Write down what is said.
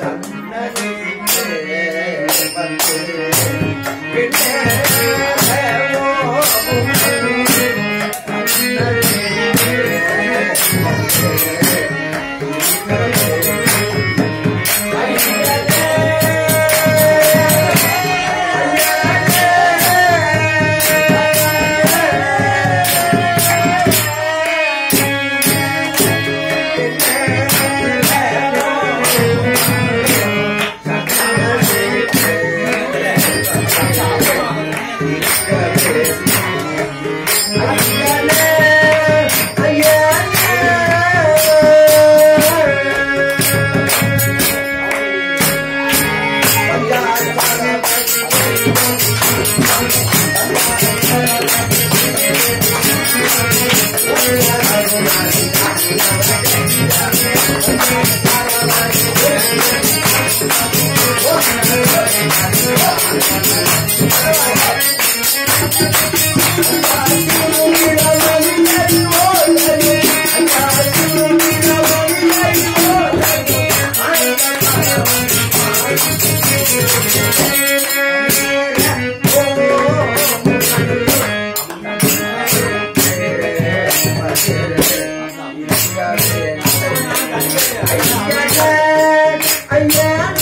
சன்னதியே வந்து Yeah.